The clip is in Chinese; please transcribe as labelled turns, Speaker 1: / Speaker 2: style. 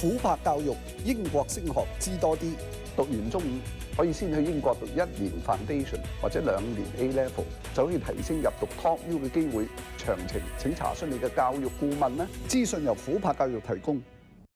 Speaker 1: 虎珀教育，英國升學知多啲。讀完中五可以先去英國讀一年 foundation 或者兩年 A level，就可以提升入讀 top U 嘅機會。詳情請查詢你嘅教育顧問啦。資訊由虎珀教育提供。